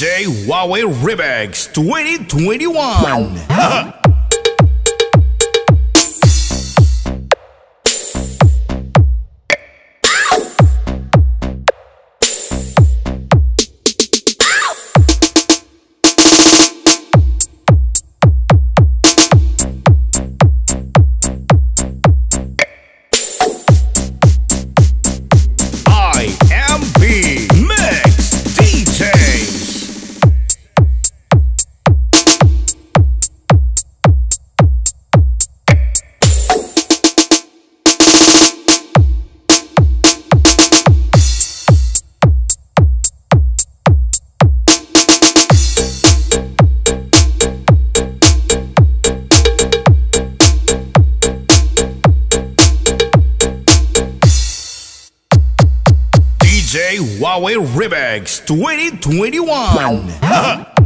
DJ Huawei Remix 2021. DJ Huawei Remix 2021.